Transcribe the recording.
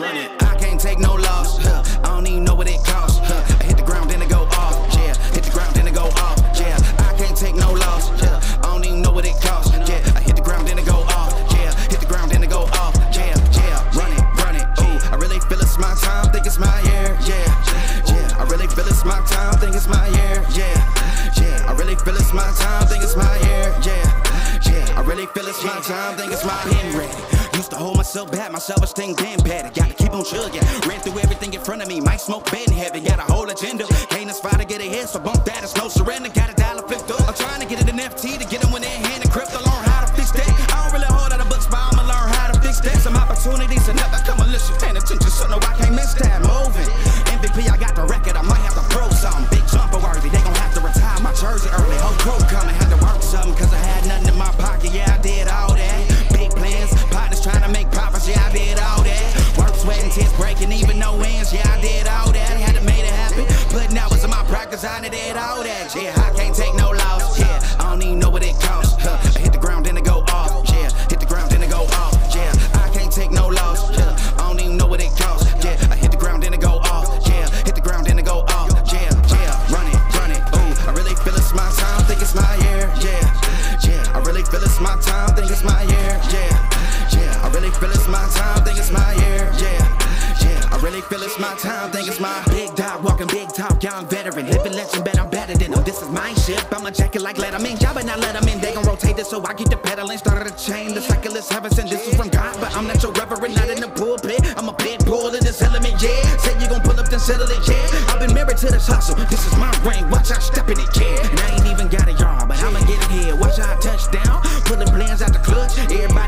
run it. I can't take no loss. Huh. I don't even know what it costs. Huh. I hit the ground, then it go off. Yeah, hit the ground, then it go off. Yeah, I can't take no loss. Yeah, I don't even know what it costs. Yeah, I hit the ground, then it go off. Yeah, hit the ground, then it go off. Yeah, yeah, run it, run it. Ooh, I really feel it's my time. Think it's my year. Yeah, yeah, I really feel it's my time. Think it's my year. Yeah, yeah, I really feel it's my time. Think it's my year. Yeah, yeah, I really feel it's my time. Think it's my been ready. Used to hold myself back, my self-esteem been bad. Gotta keep on chugging. Ran through everything in front of me. Might smoke bed heavy. Got a whole agenda. Can't aspire to get ahead, so bump that. It's no surrender. Got a dollar flipped up. I'm trying to get it in FT to get them when they're hand and crypto. Learn how to fix that. I don't really hold out of books, but I'ma learn how to fix that. Some opportunities Yeah, I did all that. Work, sweat, and tears breaking. Even no ends. Yeah, I did all that. Had to make it happen. Putting hours in my practice. I did all that. Yeah, I can't take no loss. Yeah, I don't even know what it costs. Huh. I hit the ground, then it go off. Yeah, hit the ground, then it go off. Yeah, I can't take no loss. Yeah, I don't even know what it costs. Yeah, I hit the ground, then it go off. Yeah, hit the ground, then it go off. Yeah, yeah, run it, run it. Ooh, I really feel it's my time. Think it's my year. Yeah, yeah, I really feel it's my time. Think it's my year. Yeah, I really feel it's my time, think it's my year. Yeah. Yeah, I really feel it's my time, think it's my big dog, walking big top, young veteran, living legend, bet I'm better than them. This is my ship, I'ma jack it like Letterman, job and not let them in. They gon' rotate this, so I keep the pedaling, started a chain. The cycle is heaven sent, this is from God, but I'm not your reverend, not in the pulpit. I'm a big bull in this element, yeah. say you gon' pull up, then settle it, yeah. I've been married to this hustle, this is my reign, watch I step in it, yeah. And I ain't even got a yard, but I'ma get it here, watch I touch down, pulling plans out the clutch. Everybody